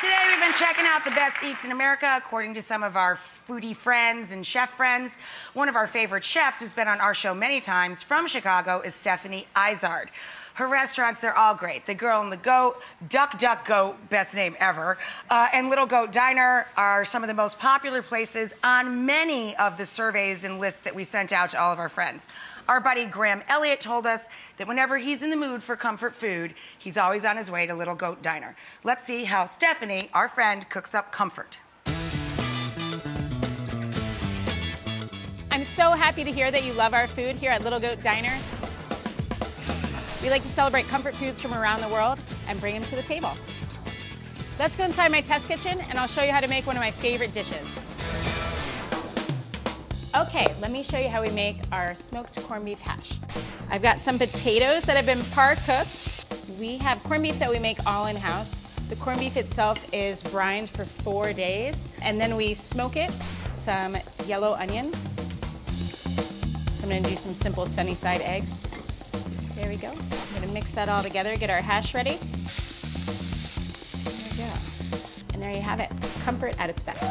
Today we've been checking out the best eats in America according to some of our foodie friends and chef friends. One of our favorite chefs who's been on our show many times from Chicago is Stephanie Izard. Her restaurants, they're all great. The Girl and the Goat, Duck Duck Goat, best name ever, uh, and Little Goat Diner are some of the most popular places on many of the surveys and lists that we sent out to all of our friends. Our buddy Graham Elliot told us that whenever he's in the mood for comfort food, he's always on his way to Little Goat Diner. Let's see how Stephanie, our friend, cooks up comfort. I'm so happy to hear that you love our food here at Little Goat Diner. We like to celebrate comfort foods from around the world and bring them to the table. Let's go inside my test kitchen and I'll show you how to make one of my favorite dishes. Okay, let me show you how we make our smoked corned beef hash. I've got some potatoes that have been par cooked. We have corned beef that we make all in-house. The corned beef itself is brined for four days, and then we smoke it. Some yellow onions. So I'm gonna do some simple sunny side eggs. There we go. I'm gonna mix that all together, get our hash ready. There we go. And there you have it, comfort at its best.